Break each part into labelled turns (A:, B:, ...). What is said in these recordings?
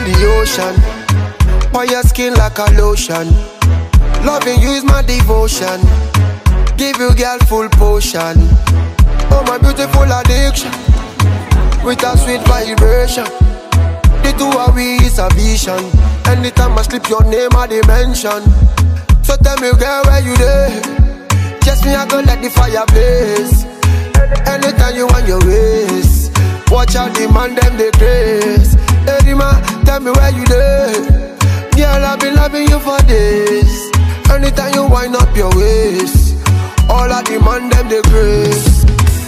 A: than the ocean. On your skin like a lotion. Loving you is my devotion. Give you girl full potion. Oh my beautiful addiction. With a sweet vibration. The two of we is a vision. Anytime I slip your name I dimension. So tell me girl where you there? Just me I go let the fire blaze. Anytime you want your ways. Watch out the man them they craze. Hey tell me where you there? Girl I've been loving you for days. Anytime you wind up your waist. All the man them they craze.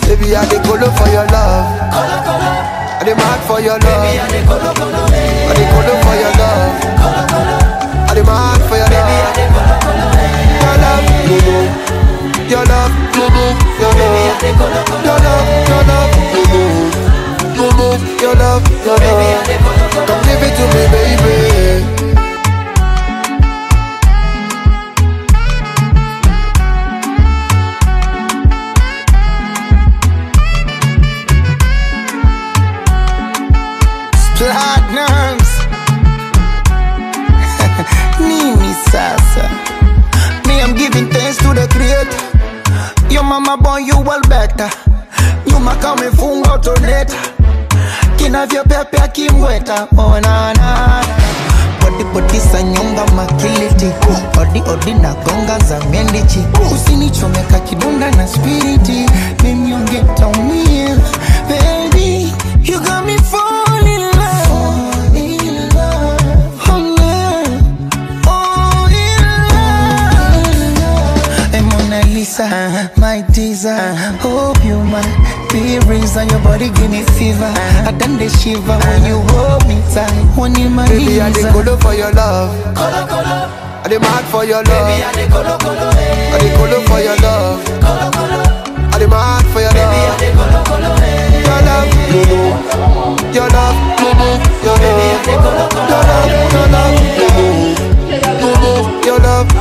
A: Baby I dey colo for your love. I dey mad for your love. Baby, I dey colo for your love. I dey mad for your love. Your love, no no. Your love, no no. Your love, your love, your love, no no. No no. Your love, your love.
B: Mama boy you well better. Nyuma kamefunga utoneta. Kinavyopepea kimweta. Onana potipotisa nyonga makiliti odi odi na gonga za mendichi usinichomeka kidunda na spiriti visa, uh-huh. my teaser. Uh-huh. Hope you my be reason your body give me fever. Uh-huh. I done the shiver when you hold me tight. One in my Baby, visa. I did eh. colo
A: for your love. Colo, colo. I did mad for your love. Baby, I did colo, colo. Hey. I did colo for your love. Colo, colo. I did mad for your love. Baby, I did colo, colo. Hey. Your love, you do. Your love, you do. Your love, Your love, your love, Your love.